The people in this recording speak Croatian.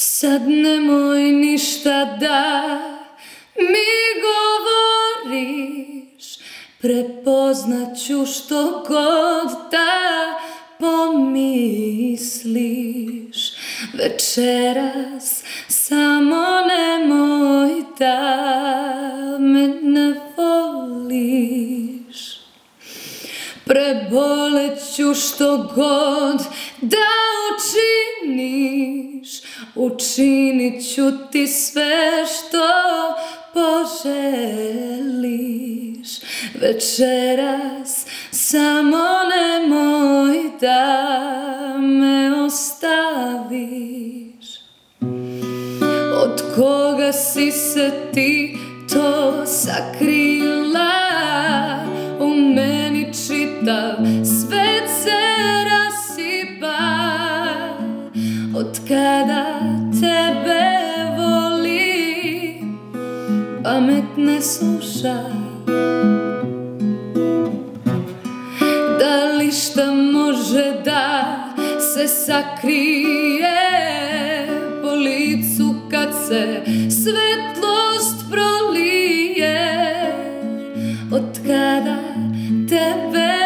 Sad nemoj ništa da mi govoriš. Prepoznat ću što god da pomisliš. Večeras samo nemoj da me ne voliš. Prebolet ću što god da učiniš Učinit ću ti sve što poželiš. Večeras samo nemoj da me ostaviš. Od koga si se ti to sakrila? U meni čitav Od kada tebe voli Pamet ne sluša Da li šta može da se sakrije Po licu kad se svetlost prolije? Od kada tebe